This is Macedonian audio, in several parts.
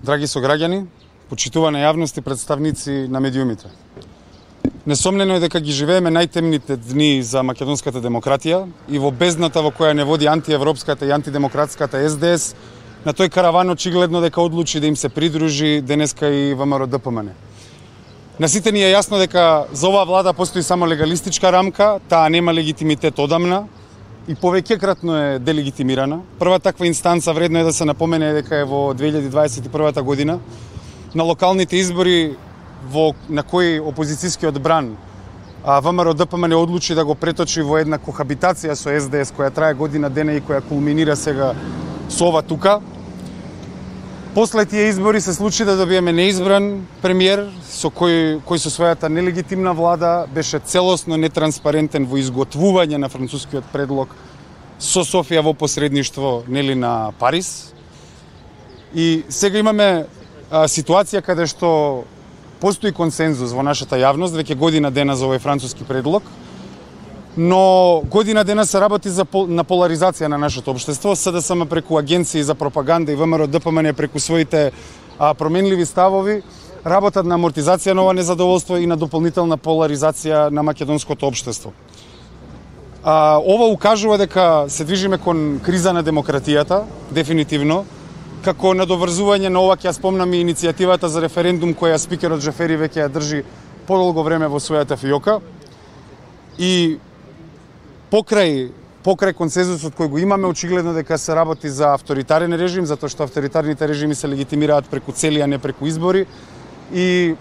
Драги сограѓани, почитувана јавност и представници на медиумите. Несомнено е дека ги живееме најтемните дни за македонската демократија и во бездната во која не води антиевропската и антидемократската СДС, на тој караван очигледно дека одлучи да им се придружи денеска и ВМРО ДПМН. На сите ни е јасно дека за оваа влада постои само легалистичка рамка, таа нема легитимитет одамна, и повеќекратно е делегитимирана. Прва таква инстанца вредно е да се напомене дека е во 2021 година на локалните избори во на кои опозицијскиот бран а ВМРО ДПМН одлучи да го преточи во една кохабитација со СДС која трае година дена и која кулминира сега со ова тука. После тие избори се случи да добиеме неизбран премиер со кој кој со својата нелегитимна влада беше целосно нетранспарентен во изготвување на францускиот предлог со Софија во посредништво нели на Париз. И сега имаме а, ситуација каде што постои консензус во нашата јавност веќе година дена за овој француски предлог но година дена се работи за пол, на поларизација на нашето општество, СДСМ преку агенции за пропаганда и ВМРО ДПМН преку своите а, променливи ставови работат на амортизација на ова незадоволство и на дополнителна поларизација на македонското општество. А, ова укажува дека се движиме кон криза на демократијата, дефинитивно, како надоврзување на ова ќе ја спомнам и иницијативата за референдум која спикерот Джафери веќе ја држи подолго време во својата фиока. И покрај покрај консензусот кој го имаме, очигледно дека се работи за авторитарен режим, затоа што авторитарните режими се легитимираат преку цели, а не преку избори. И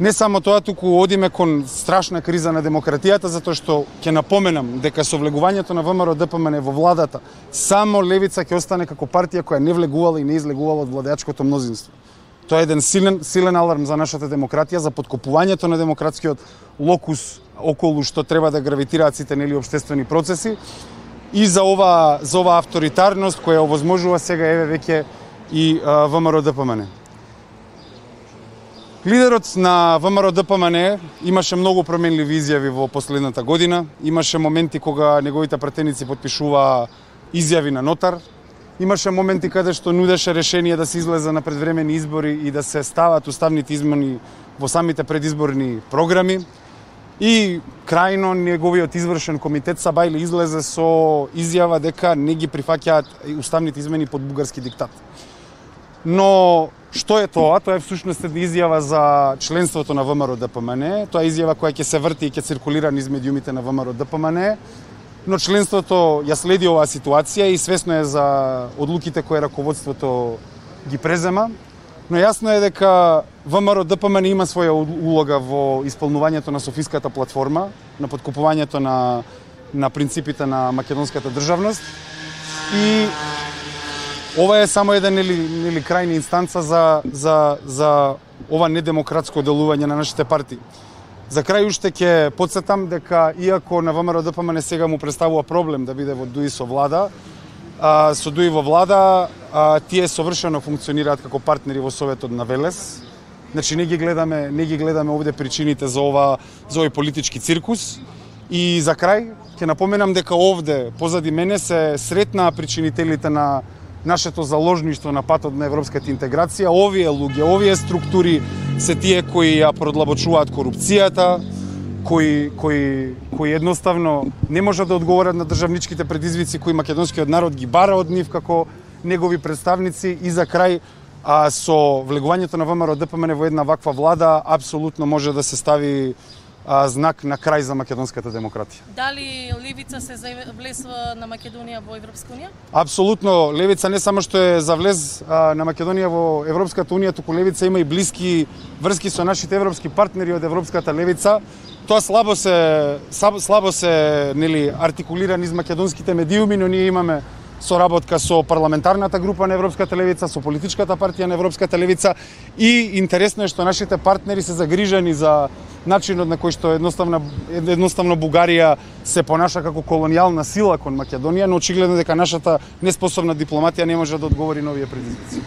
не само тоа, туку одиме кон страшна криза на демократијата, затоа што ќе напоменам дека со влегувањето на ВМРО ДПМН во владата, само Левица ќе остане како партија која не влегувала и не излегувала од владеачкото мнозинство. Тоа е еден силен, силен аларм за нашата демократија, за подкопувањето на демократскиот локус околу што треба да гравитираат сите нели обштествени процеси и за ова за ова авторитарност која овозможува сега еве веќе и ВМРО ДПМН. Лидерот на ВМРО ДПМН имаше многу променливи изјави во последната година. Имаше моменти кога неговите пратеници подпишуваа изјави на нотар. Имаше моменти каде што нудеше решение да се излезе на предвремени избори и да се стават уставните измени во самите предизборни програми. И крајно неговиот извршен комитет Сабајли излезе со изјава дека не ги прифаќаат уставните измени под бугарски диктат. Но што е тоа? Тоа е всушност една изјава за членството на ВМРО ДПМН. Тоа е изјава која ќе се врти и ќе циркулира низ медиумите на ВМРО ДПМН. Но членството ја следи оваа ситуација и свесно е за одлуките кои раководството ги презема. Но јасно е дека ВМРО ДПМН има своја улога во исполнувањето на Софиската платформа, на подкупувањето на на принципите на македонската државност и ова е само еден или, или крајна инстанца за, за, за ова недемократско делување на нашите партии. За крај уште ќе подсетам дека иако на ВМРО ДПМН сега му представува проблем да биде во ДУИ со влада, а, со ДУИ во влада, а, тие совршено функционираат како партнери во Советот на Велес. Значи не ги гледаме, не ги гледаме овде причините за ова за овој политички циркус. И за крај ќе напоменам дека овде позади мене се сретнаа причинителите на нашето заложништво на патот на европската интеграција. Овие луѓе, овие структури се тие кои ја продлабочуваат корупцијата, кои, кои, кои едноставно не можат да одговорат на државничките предизвици кои македонскиот народ ги бара од нив како негови представници. И за крај а, со влегувањето на ВМРО ДПМН во една ваква влада апсолутно може да се стави а, знак на крај за македонската демократија. Дали Левица се влезва на Македонија во Европска унија? Апсолутно, Левица не само што е за влез а, на Македонија во Европската унија, туку Левица има и блиски врски со нашите европски партнери од Европската левица. Тоа слабо се слабо се нели артикулира низ македонските медиуми, но ние имаме соработка со парламентарната група на Европската левица, со политичката партија на Европската левица и интересно е што нашите партнери се загрижани за начинот на кој што едноставно едноставно Бугарија се понаша како колонијална сила кон Македонија, но очигледно дека нашата неспособна дипломатија не може да одговори на овие предизвици.